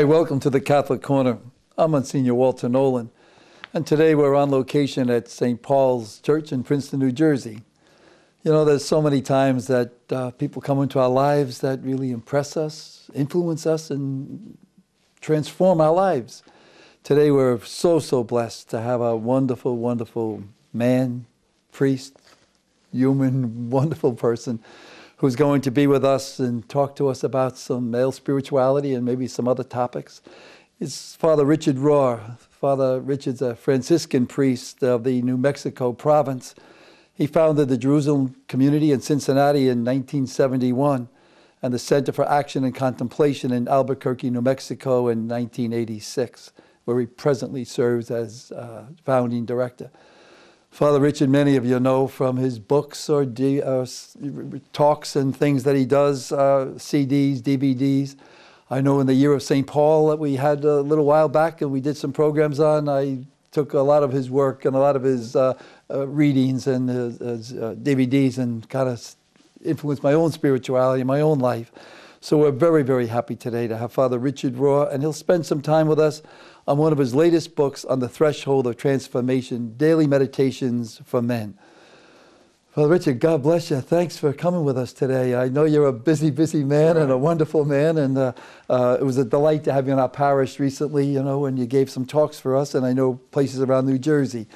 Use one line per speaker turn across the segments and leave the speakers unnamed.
Hi, welcome to the Catholic Corner. I'm Monsignor Walter Nolan, and today we're on location at St. Paul's Church in Princeton, New Jersey. You know, there's so many times that uh, people come into our lives that really impress us, influence us, and transform our lives. Today we're so, so blessed to have a wonderful, wonderful man, priest, human, wonderful person who's going to be with us and talk to us about some male spirituality and maybe some other topics. It's Father Richard Rohr. Father Richard's a Franciscan priest of the New Mexico province. He founded the Jerusalem community in Cincinnati in 1971 and the Center for Action and Contemplation in Albuquerque, New Mexico in 1986, where he presently serves as uh, founding director. Father Richard, many of you know from his books or uh, talks and things that he does, uh, CDs, DVDs. I know in the year of St. Paul that we had a little while back and we did some programs on, I took a lot of his work and a lot of his uh, uh readings and his, his uh, DVDs and kind of influenced my own spirituality, my own life. So we're very, very happy today to have Father Richard Rohr, and he'll spend some time with us on one of his latest books on the threshold of transformation, Daily Meditations for Men. Father Richard, God bless you. Thanks for coming with us today. I know you're a busy, busy man and a wonderful man, and uh, uh, it was a delight to have you in our parish recently, you know, and you gave some talks for us, and I know places around New Jersey.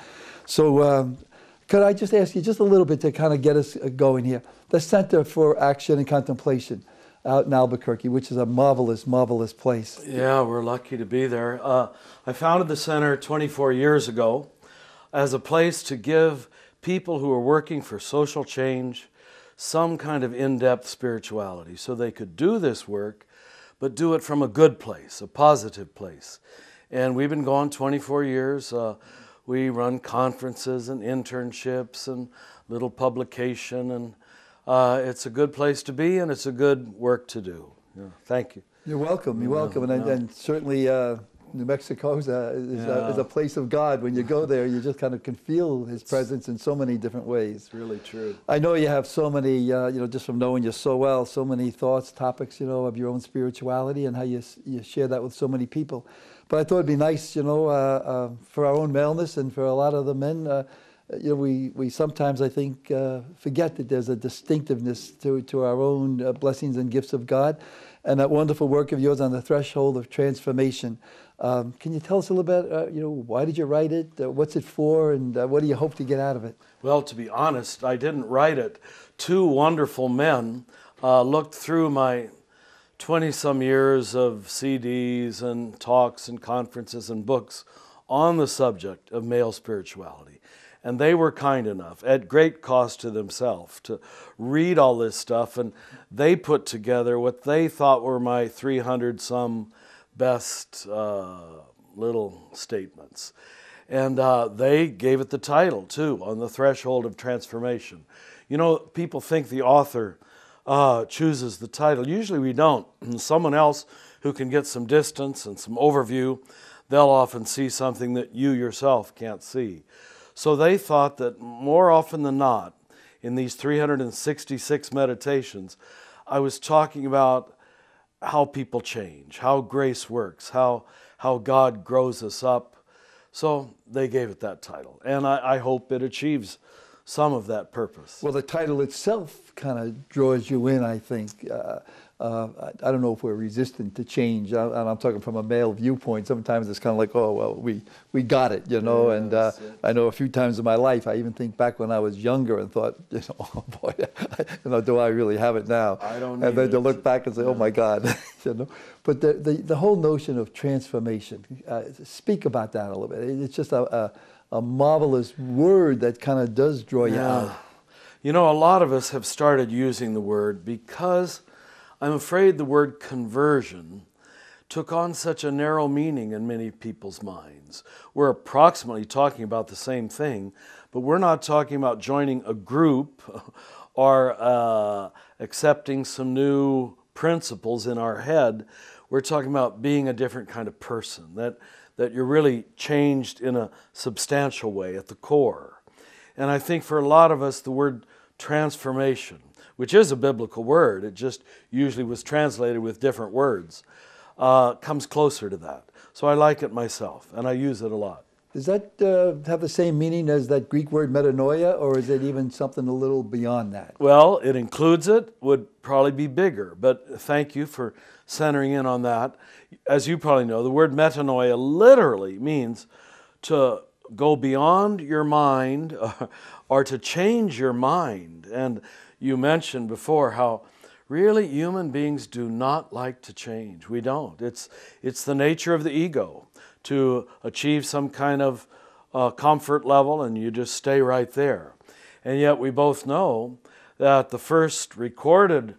So, um, could I just ask you just a little bit to kind of get us going here? The Center for Action and Contemplation out in Albuquerque, which is a marvelous, marvelous place.
Yeah, we're lucky to be there. Uh, I founded the center 24 years ago as a place to give people who are working for social change some kind of in depth spirituality so they could do this work, but do it from a good place, a positive place. And we've been going 24 years. Uh, we run conferences and internships and little publication and uh, it's a good place to be and it's a good work to do. Yeah, thank you.
You're welcome. You're welcome. And, and certainly uh, New Mexico is, a, is, yeah. a, is, a, place of God. When you go there, you just kind of can feel His presence in so many different ways.
It's really true.
I know you have so many, uh, you know, just from knowing you so well, so many thoughts, topics, you know, of your own spirituality and how you, you share that with so many people. But I thought it'd be nice, you know, uh, uh for our own maleness and for a lot of the men uh, you know, we, we sometimes, I think, uh, forget that there's a distinctiveness to, to our own uh, blessings and gifts of God. And that wonderful work of yours on the threshold of transformation. Um, can you tell us a little bit, uh, you know, why did you write it? Uh, what's it for? And uh, what do you hope to get out of it?
Well, to be honest, I didn't write it. Two wonderful men looked through my 20 some years of CDs and talks and conferences and books on the subject of male spirituality and they were kind enough, at great cost to themselves, to read all this stuff. And they put together what they thought were my 300 some best uh, little statements. And uh, they gave it the title, too, On the Threshold of Transformation. You know, people think the author uh, chooses the title. Usually we don't. Someone else who can get some distance and some overview, they'll often see something that you yourself can't see. So they thought that more often than not, in these 366 meditations, I was talking about how people change, how grace works, how, how God grows us up. So they gave it that title. And I, I hope it achieves some of that purpose.
Well, the title itself kind of draws you in, I think. Uh, uh, I, I, don't know if we're resistant to change, I, and I'm talking from a male viewpoint. Sometimes it's kind of like, oh, well, we, we got it, you know. And uh, I know a few times in my life, I even think back when I was younger and thought, you know, oh boy, you know, do I really have it now?
I don't.
And then to look back and say, oh my God, you know. But the, the, the whole notion of transformation, uh, speak about that a little bit. It's just a, a, a marvelous word that kind of does draw yeah. you out.
You know, a lot of us have started using the word because I'm afraid the word conversion took on such a narrow meaning in many people's minds. We're approximately talking about the same thing, but we're not talking about joining a group or uh, accepting some new principles in our head. We're talking about being a different kind of person, that, that you're really changed in a substantial way at the core. And I think for a lot of us, the word transformation which is a biblical word. It just usually was translated with different words. uh, comes closer to that. So I like it myself, and I use it a lot.
Does that uh, have the same meaning as that Greek word metanoia, or is it even something a little beyond that?
Well, it includes it, would probably be bigger, but thank you for centering in on that. As you probably know, the word metanoia literally means to go beyond your mind or to change your mind. And you mentioned before how really human beings do not like to change. We don't. It's, it's the nature of the ego to achieve some kind of uh, comfort level and you just stay right there. And yet we both know that the first recorded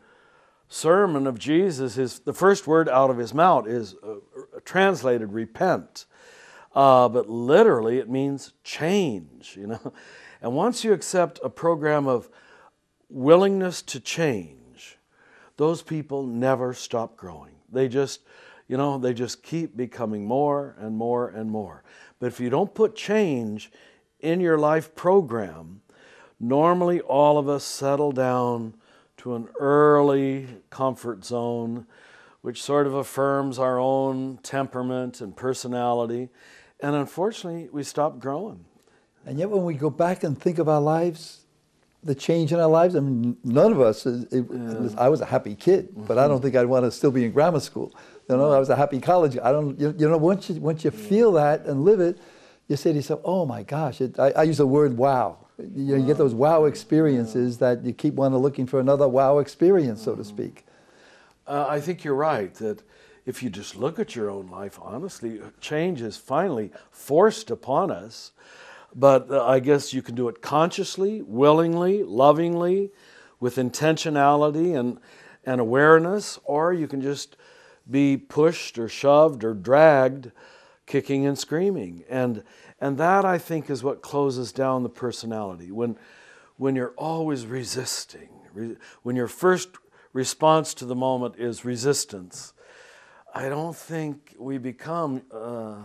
sermon of Jesus is the first word out of his mouth is uh, translated repent. Uh, but literally it means change, you know. And once you accept a program of willingness to change, those people never stop growing. They just you know, they just keep becoming more and more and more. But if you don't put change in your life program, normally all of us settle down to an early comfort zone, which sort of affirms our own temperament and personality. And unfortunately, we stop growing.
And yet, when we go back and think of our lives, the change in our lives, I mean, none of us, it, yeah. I was a happy kid, but I don't think I'd want to still be in grammar school. You know, I was a happy college. I don't, you, you know, once you, once you feel that and live it, you say to yourself, oh my gosh, it, I, I, use the word wow. You, know, you get those wow experiences that you keep wanting looking for another wow experience, so to mm-hmm. speak.
Uh, I think you're right that if you just look at your own life, honestly, change is finally forced upon us. But uh, I guess you can do it consciously, willingly, lovingly, with intentionality and, and awareness, or you can just be pushed or shoved or dragged, kicking and screaming. And, and that, I think, is what closes down the personality. When, when you're always resisting, re, when your first response to the moment is resistance, I don't think we become uh,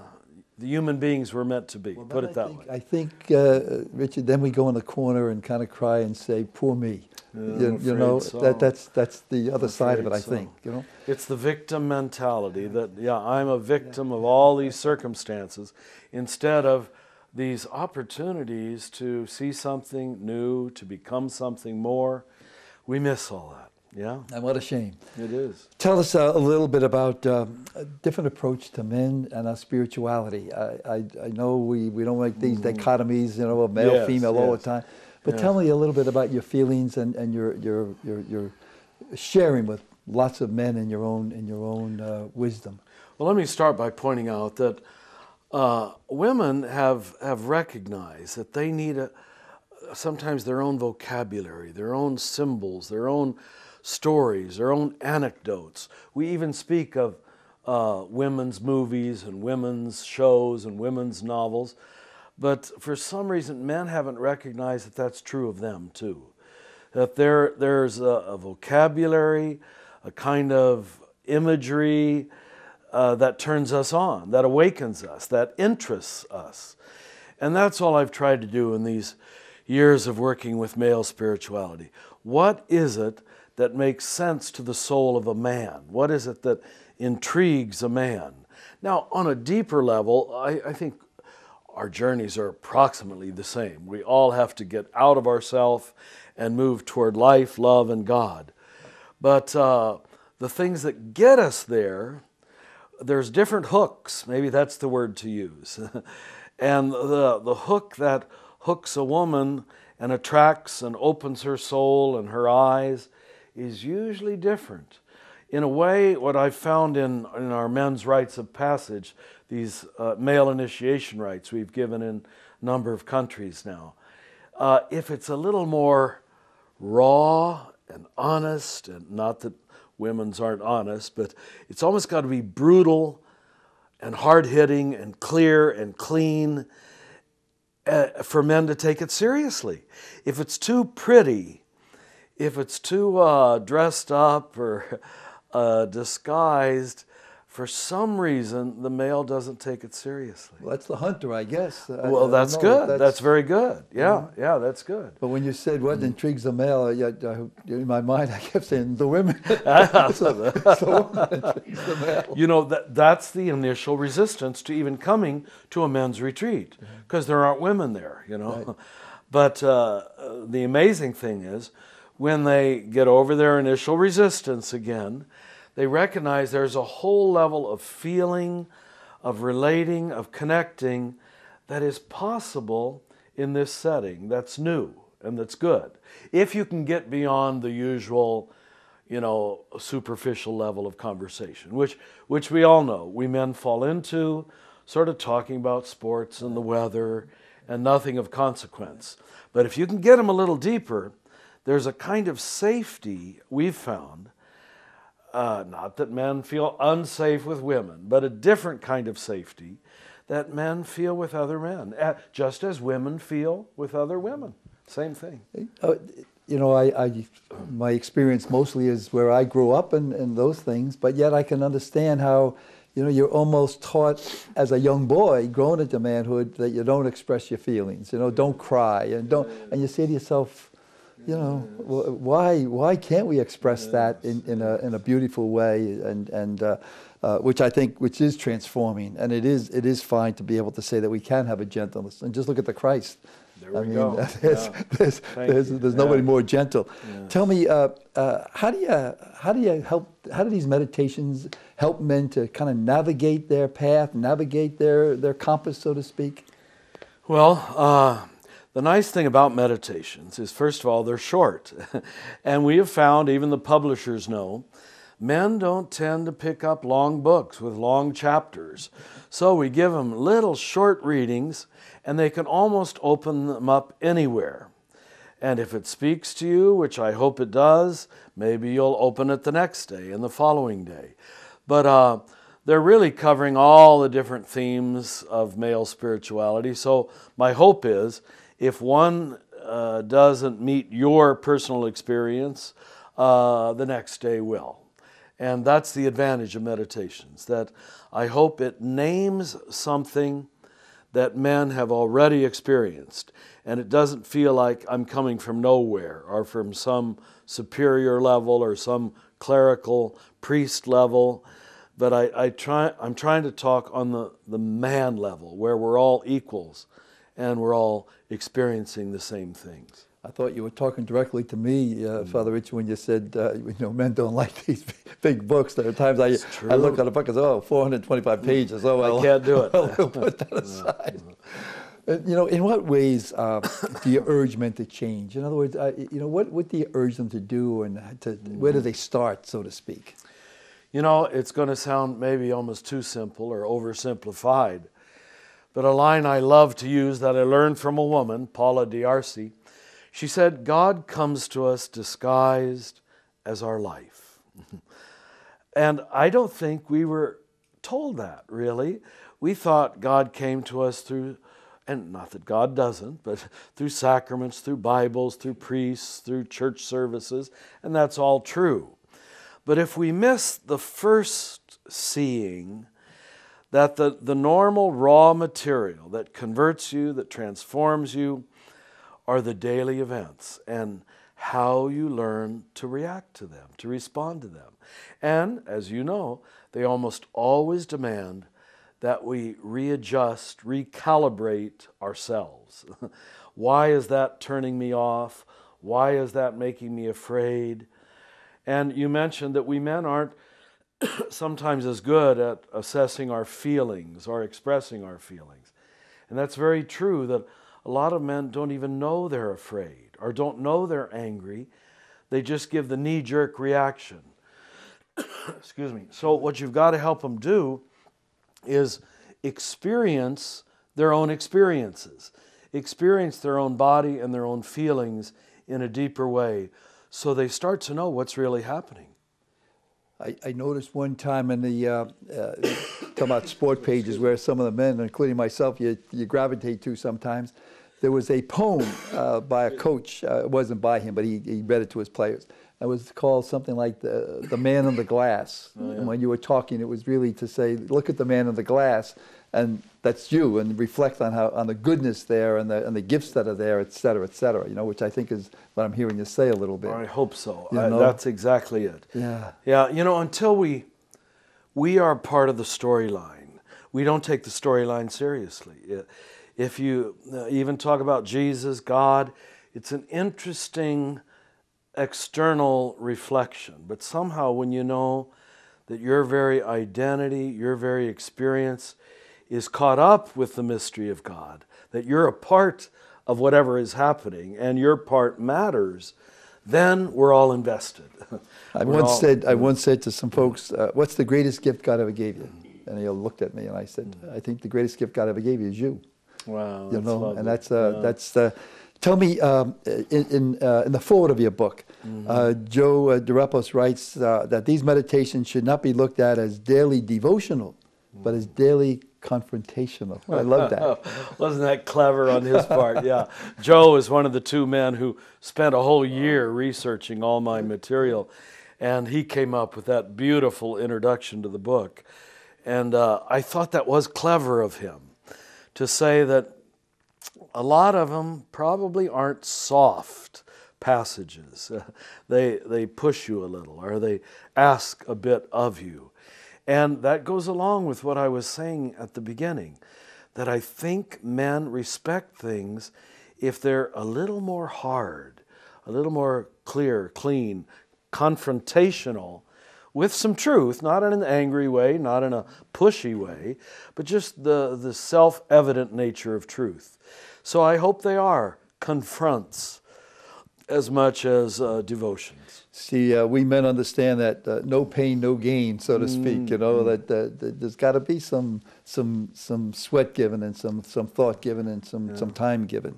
the human beings we're meant to be. Well, put it
I
that
think,
way.
I think, uh, Richard, then we go in the corner and kind of cry and say, poor me.
Yeah,
you, you know so. that that's that's the other side of it. I so. think you know
it's the victim mentality that yeah I'm a victim yeah. of all these circumstances instead of these opportunities to see something new to become something more. We miss all that. Yeah.
And what a shame.
It is.
Tell us uh, a little bit about um, a different approach to men and our spirituality. I, I, I know we, we don't like these mm. dichotomies, you know, of male, yes, female yes. all the time. But yeah. tell me a little bit about your feelings and, and your, your, your, your sharing with lots of men in your own, in your own uh, wisdom.
Well, let me start by pointing out that uh, women have, have recognized that they need a, sometimes their own vocabulary, their own symbols, their own stories, their own anecdotes. We even speak of uh, women's movies and women's shows and women's novels. But for some reason, men haven't recognized that that's true of them too. That there, there's a, a vocabulary, a kind of imagery uh, that turns us on, that awakens us, that interests us. And that's all I've tried to do in these years of working with male spirituality. What is it that makes sense to the soul of a man? What is it that intrigues a man? Now, on a deeper level, I, I think our journeys are approximately the same. We all have to get out of ourselves and move toward life, love, and God. But uh, the things that get us there, there's different hooks. Maybe that's the word to use. and the, the hook that hooks a woman and attracts and opens her soul and her eyes is usually different. In a way, what I've found in, in our men's rites of passage, these uh, male initiation rites we've given in a number of countries now, uh, if it's a little more raw and honest, and not that women's aren't honest, but it's almost got to be brutal and hard hitting and clear and clean uh, for men to take it seriously. If it's too pretty, if it's too uh, dressed up or uh, disguised, for some reason, the male doesn't take it seriously.
Well, that's the hunter, I guess.
Well,
I
that's
don't
good.
know.
That's, very good. Yeah, yeah, that's good.
But when you said what intrigues the male, yeah, I- in my mind, I kept saying the women. so, so what intrigues the male?
You know, that, that's the initial resistance to even coming to a men's retreat because there aren't women there, you know. But uh, the amazing thing is when they get over their initial resistance again, they recognize there's a whole level of feeling, of relating, of connecting that is possible in this setting that's new and that's good. If you can get beyond the usual, you know, superficial level of conversation, which which we all know we men fall into, sort of talking about sports and the weather and nothing of consequence. But if you can get them a little deeper, there's a kind of safety we've found. Uh, not that men feel unsafe with women, but a different kind of safety that men feel with other men, just as women feel with other women. Same thing.
Uh, you know, I, I, my experience mostly is where I grew up and, and those things, but yet I can understand how, you know, you're almost taught as a young boy, growing into manhood, that you don't express your feelings, you know, don't cry, and don't, and you say to yourself, you know, "Wh- why, why can't we express that in, in, a, in a beautiful way, and, and uh, uh, which I think, which is transforming, and it is, it is fine to be able to say that we can have a gentleness, and just look at the Christ.
There
I
we
mean,
go.
there's,
Yeah.
there's,
Thank
there's,
you.
there's nobody
Yeah.
more gentle. Tell me, uh, uh, how do you how do you help? How do these meditations help men to kind of navigate their path, navigate their their compass, so to speak?
Well, uh, the nice thing about meditations is, first of all, they're short. and we have found, even the publishers know, men don't tend to pick up long books with long chapters. So we give them little short readings, and they can almost open them up anywhere. And if it speaks to you, which I hope it does, maybe you'll open it the next day and the following day. But uh, they're really covering all the different themes of male spirituality. So my hope is if one uh, doesn't meet your personal experience, uh, the next day will. And that's the advantage of meditations, that I hope it names something that men have already experienced. And it doesn't feel like I'm coming from nowhere or from some superior level or some clerical priest level. But I, I try, I'm trying to talk on the, the man level where we're all equals and we're all experiencing the same things.
I thought you were talking directly to me,
Mm.
uh, Father Rich, when you said uh, you know men don't like these big books. There are times I I look at a book and say, oh, 425 pages. Oh, well,
can't do it.
we'll put that aside. Uh, You know, in what ways uh, do you urge men to change? In other words, uh, you know, what, what do you urge them to do, and to, where do they start, so to speak?
You know, it's going to sound maybe almost too simple or oversimplified, but a line I love to use that I learned from a woman, Paula D'Arcy, she said, God comes to us disguised as our life. and I don't think we were told that, really. We thought God came to us through, and not that God doesn't, but through sacraments, through Bibles, through priests, through church services, and that's all true. But if we miss the first seeing, that the, the normal raw material that converts you, that transforms you, are the daily events and how you learn to react to them, to respond to them. And as you know, they almost always demand that we readjust, recalibrate ourselves. Why is that turning me off? Why is that making me afraid? And you mentioned that we men aren't sometimes as good at assessing our feelings or expressing our feelings. And that's very true that a lot of men don't even know they're afraid or don't know they're angry. They just give the knee jerk reaction. Excuse me. So, what you've got to help them do is experience their own experiences, experience their own body and their own feelings in a deeper way so they start to know what's really happening.
I, I noticed one time in the uh, uh, talking about sport pages where some of the men, including myself, you, you gravitate to sometimes. There was a poem uh, by a coach. Uh, it wasn't by him, but he, he read it to his players. It was called something like the the man in the glass.
Oh,
And when you were talking, it was really to say, look at the man in the glass, and that's you, and reflect on how on the goodness there and the and the gifts that are there, et cetera, et cetera. You know, which I think is what I'm hearing you say a little bit.
I hope so.
You
I- that's exactly it.
Yeah.
Yeah, you know, until we we are part of the storyline, we don't take the storyline seriously. If you uh, even talk about Jesus, God, it's an interesting external reflection, but somehow when you know that your very identity, your very experience is caught up with the mystery of God, that you're a part of whatever is happening and your part matters, then we're all invested.
I
We're
once
all-
said, I once said to some folks, uh, "What's the greatest gift God ever gave you?" And they all looked at me, and I said, "I think the greatest gift God ever gave you is you."
Wow,
You know,
lovely.
and that's uh,
Yeah.
that's. Uh, tell me, um, in in, uh, in the forward of your book,
Mm-hmm.
uh, Joe uh, Durepos writes uh, that these meditations should not be looked at as daily devotional, but as daily confrontational. I love that.
Wasn't that clever on his part? Yeah. Joe is one of the two men who spent a whole year researching all my material, and he came up with that beautiful introduction to the book. And uh, I thought that was clever of him to say that a lot of them probably aren't soft passages. Uh, they, they push you a little or they ask a bit of you. And that goes along with what I was saying at the beginning that I think men respect things if they're a little more hard, a little more clear, clean, confrontational with some truth, not in an angry way, not in a pushy way, but just the, the self evident nature of truth. So I hope they are confronts as much as uh, devotions.
See, uh, we men understand that uh, no pain, no gain, so to speak. You know that, uh, that there's got to be some some some sweat given and some some thought given and some some time given.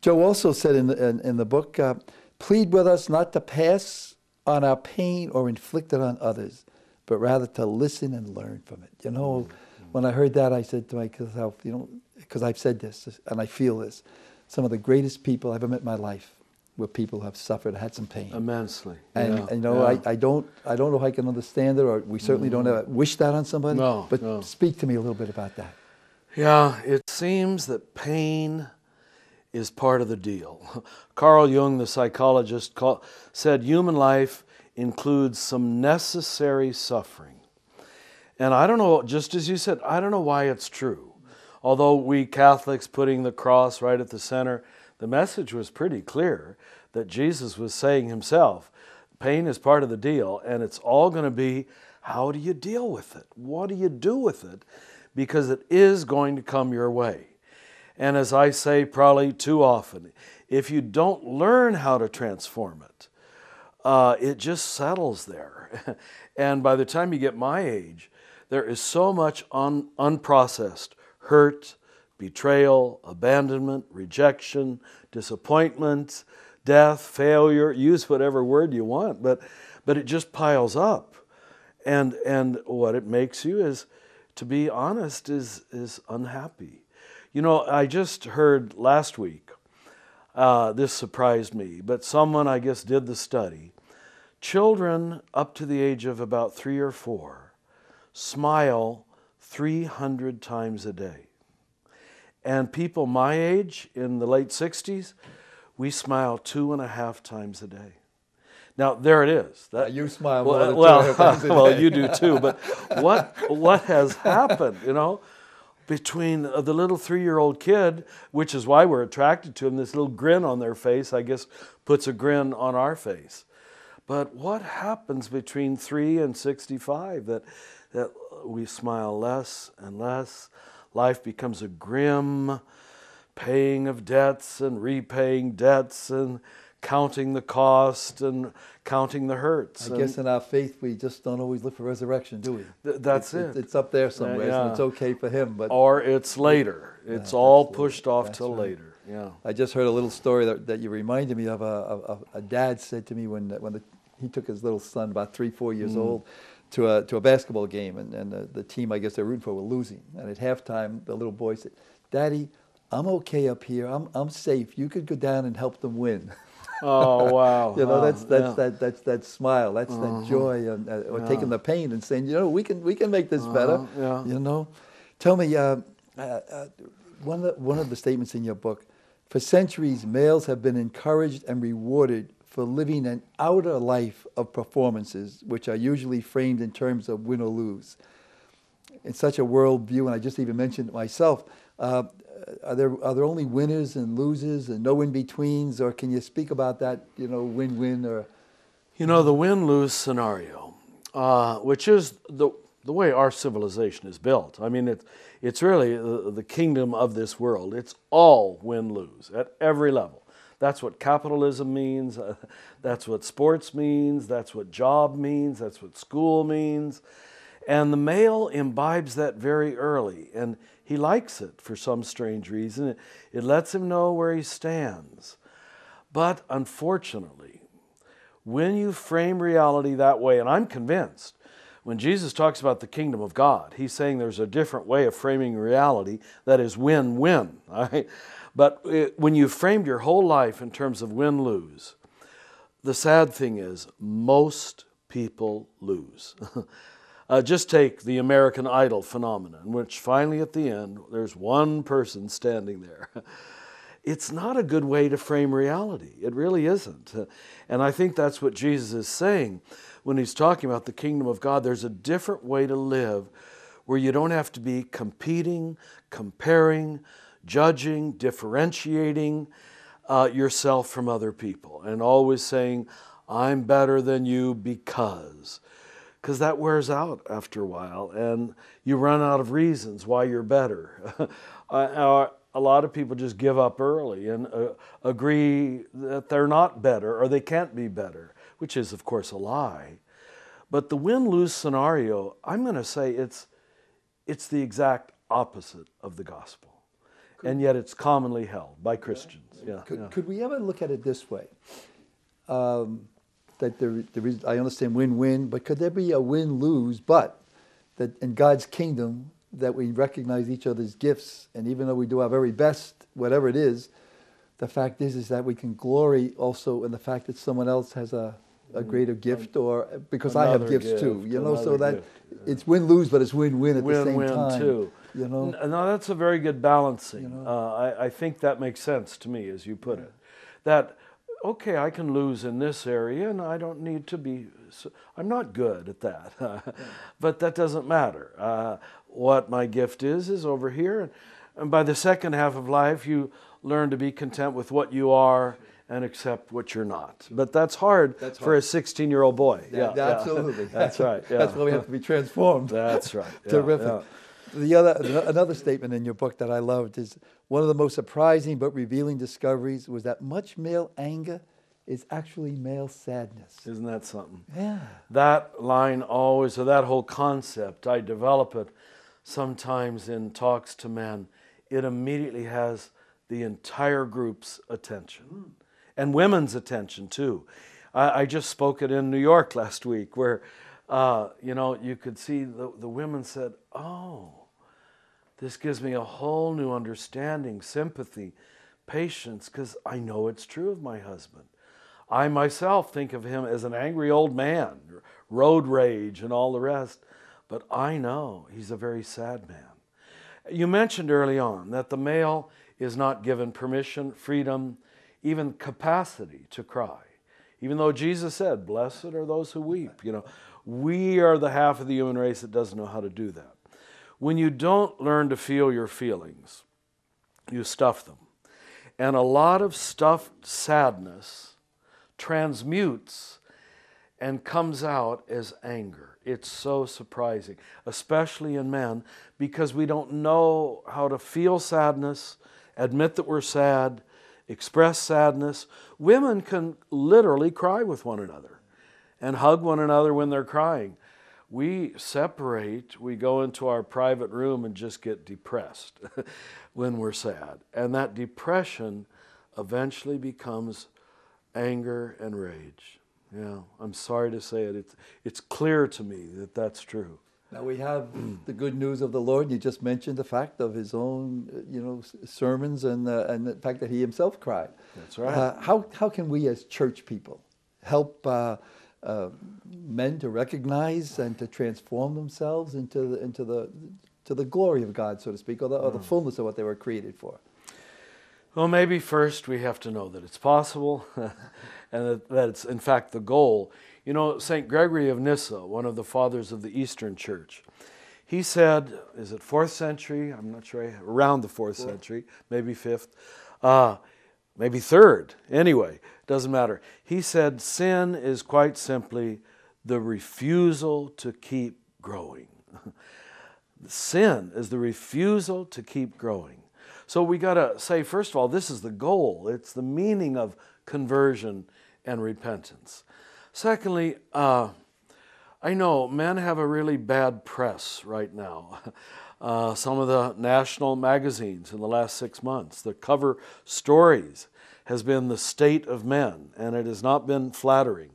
Joe also said in the, in, in the book, uh, plead with us not to pass on our pain or inflict it on others, but rather to listen and learn from it. You know, when I heard that, I said to myself, you know, because I've said this and I feel this, some of the greatest people I've ever met in my life were people have suffered, had some pain.
Immensely.
And,
Yeah,
and, you know,
yeah.
I, I don't I don't know if I can understand it, or we certainly don't mm. ever wish that on somebody.
No,
but
no.
speak to me a little bit about that.
Yeah, it seems that pain is part of the deal. Carl Jung, the psychologist, call, said human life includes some necessary suffering. And I don't know, just as you said, I don't know why it's true. Although we Catholics putting the cross right at the center, the message was pretty clear that Jesus was saying himself, pain is part of the deal, and it's all going to be how do you deal with it? What do you do with it? Because it is going to come your way. And as I say probably too often, if you don't learn how to transform it, uh, it just settles there. and by the time you get my age, there is so much un- unprocessed hurt, betrayal, abandonment, rejection, disappointment, death, failure, use whatever word you want, but, but it just piles up. And, and what it makes you is, to be honest, is, is unhappy. You know, I just heard last week, uh, this surprised me, but someone, I guess, did the study. Children up to the age of about three or four smile 300 times a day. And people my age in the late 60s, we smile two and a half times a day. Now there it is. That,
you smile
well, well,
and a half times a
well, you do too. But what what has happened? You know, between the little three-year-old kid, which is why we're attracted to him, this little grin on their face, I guess, puts a grin on our face. But what happens between three and sixty-five that that we smile less and less? Life becomes a grim paying of debts and repaying debts and counting the cost and counting the hurts.
I guess in our faith, we just don't always look for resurrection, do we?
Th- that's
it's,
it.
It's up there somewhere,
yeah.
and it's okay for him. But
or it's later. It's all pushed off till
right.
later. Yeah.
I just heard a little story that, that you reminded me of. Uh, a, a, a dad said to me when when the, he took his little son, about three, four years mm. old, to a to a basketball game, and, and the, the team I guess they're rooting for were losing. And at halftime, the little boy said, "Daddy, I'm okay up here. I'm I'm safe. You could go down and help them win."
Oh wow!
You know, that's that's
yeah.
that that's that smile, that's that joy, and, uh, or taking the pain and saying, you know, we can we can make this better.
Uh-huh, yeah.
You know, tell me, uh, uh, uh, one of the, one of the statements in your book, for centuries, males have been encouraged and rewarded for living an outer life of performances, which are usually framed in terms of win or lose. In such a world view, and I just even mentioned it myself. Uh, are there are there only winners and losers and no in betweens, or can you speak about that? You know, win win or
You know, the win lose scenario, uh, which is the, the way our civilization is built. I mean, it, it's really the, the kingdom of this world. It's all win lose at every level. That's what capitalism means. Uh, that's what sports means. That's what job means. That's what school means. And the male imbibes that very early, and he likes it for some strange reason. It, it lets him know where he stands. But unfortunately, when you frame reality that way, and I'm convinced, when Jesus talks about the kingdom of God, he's saying there's a different way of framing reality that is win win. Right? But it, when you've framed your whole life in terms of win lose, the sad thing is most people lose. uh, just take the American Idol phenomenon, which finally at the end, there's one person standing there. it's not a good way to frame reality. It really isn't. Uh, And I think that's what Jesus is saying when he's talking about the kingdom of God. There's a different way to live where you don't have to be competing, comparing, judging, differentiating uh, yourself from other people, and always saying, I'm better than you because. Because that wears out after a while, and you run out of reasons why you're better. Uh, a lot of people just give up early and uh, agree that they're not better or they can't be better, which is, of course, a lie. But the win lose scenario, I'm going to say it's, it's the exact opposite of the gospel. And yet it's commonly held by Christians. Yeah,
Could,
yeah.
could we ever look at it this way? Um, that there, there is, I understand win-win, but could there be a win-lose? But that in God's kingdom, that we recognize each other's gifts, and even though we do our very best, whatever it is, the fact is is that we can glory also in the fact that someone else has a, a greater gift, or because I have gifts too, you know. So that it's win-lose, but it's win-win at the same
win-win
time.
too.
You know.
No, that's a very good balancing.
You know?
uh, I, I think that makes sense to me as you put it. That okay, I can lose in this area, and I don't need to be. I'm not good at that, but that doesn't matter. Uh, what my gift is is over here, and, and by the second half of life, you learn to be content with what you are and accept what you're not. But that's hard
That's
for a 16 year old boy.
Yeah,
yeah.
absolutely.
That's right. Yeah.
That's why we have to be transformed.
That's right.
Terrific. The other another statement in your book that I loved is one of the most surprising but revealing discoveries was that much male anger is actually male sadness.
Isn't that something?
Yeah.
That line always, or that whole concept, I develop it sometimes in talks to men. It immediately has the entire group's attention hmm. And women's attention too. I, I just spoke it in New York last week where, uh, you know, you could see the, the women said, Oh, this gives me a whole new understanding, sympathy, patience, because I know it's true of my husband. I myself think of him as an angry old man, road rage, and all the rest, but I know he's a very sad man. You mentioned early on that the male is not given permission, freedom, even capacity to cry. Even though Jesus said, Blessed are those who weep. You know, we are the half of the human race that doesn't know how to do that. When you don't learn to feel your feelings, you stuff them. And a lot of stuffed sadness transmutes and comes out as anger. It's so surprising, especially in men, because we don't know how to feel sadness, admit that we're sad, express sadness. Women can literally cry with one another and hug one another when they're crying. We separate, we go into our private room and just get depressed when we're sad. And that depression eventually becomes anger and rage. Yeah, I'm sorry to say it. It's, it's clear to me that that's true.
Now we have the good news of the Lord. You just mentioned the fact of his own, uh, you know, sermons and uh, and the fact that he himself cried.
That's right.
Uh, how how can we as church people help uh, uh, men to recognize and to transform themselves into the, into the to the glory of God, so to speak, or the, or the fullness of what they were created for?
Well, maybe first we have to know that it's possible and that, that it's, in fact, the goal. You know, St. Gregory of Nyssa, one of the fathers of the Eastern Church, he said, is it fourth century? I'm not sure, around the fourth century, maybe fifth, uh, maybe third. Anyway, doesn't matter. He said, sin is quite simply the refusal to keep growing. sin is the refusal to keep growing. So we got to say, first of all, this is the goal. It's the meaning of conversion and repentance. Secondly, uh, I know men have a really bad press right now. Uh, some of the national magazines in the last six months, the cover stories has been the state of men, and it has not been flattering.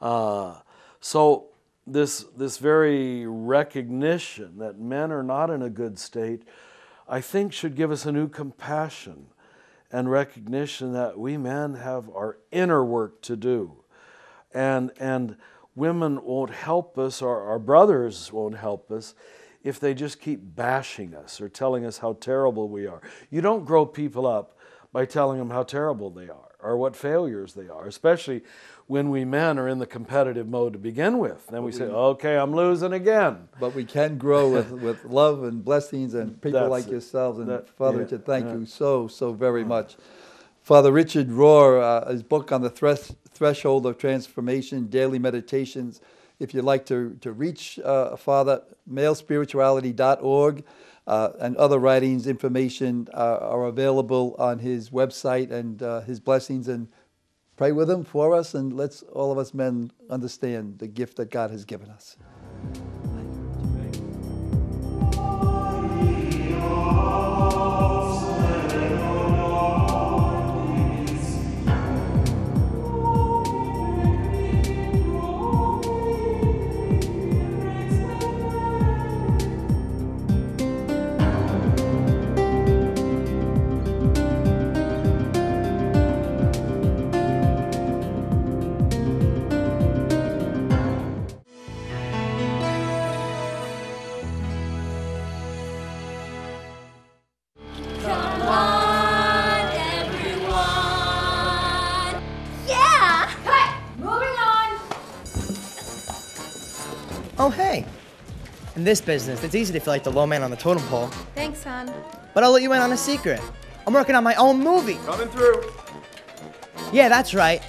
Uh, so this this very recognition that men are not in a good state, I think, should give us a new compassion and recognition that we men have our inner work to do, and and women won't help us, or our brothers won't help us. If they just keep bashing us or telling us how terrible we are, you don't grow people up by telling them how terrible they are or what failures they are, especially when we men are in the competitive mode to begin with. Then we say, okay, I'm losing again.
But we can grow with, with love and blessings and people
That's
like
it.
yourselves. And
That-
Father
yeah,
Richard, thank
yeah.
you so, so very much. Father Richard Rohr, uh, his book on the thres- threshold of transformation, daily meditations. If you'd like to, to reach uh, Father, malespirituality.org uh, and other writings, information uh, are available on his website and uh, his blessings. And pray with him for us, and let's all of us men understand the gift that God has given us.
In this business, it's easy to feel like the low man on the totem pole.
Thanks, son.
But I'll let you in on a secret. I'm working on my own movie.
Coming through.
Yeah, that's right.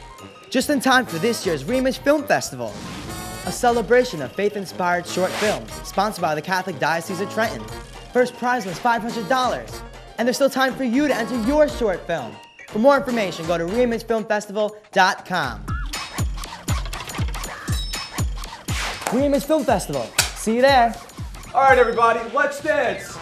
Just in time for this year's Reimage Film Festival. A celebration of faith inspired short films, sponsored by the Catholic Diocese of Trenton. First prize was $500. And there's still time for you to enter your short film. For more information, go to reimagefilmfestival.com. Reimage Film Festival. See you there.
All right, everybody, let's dance.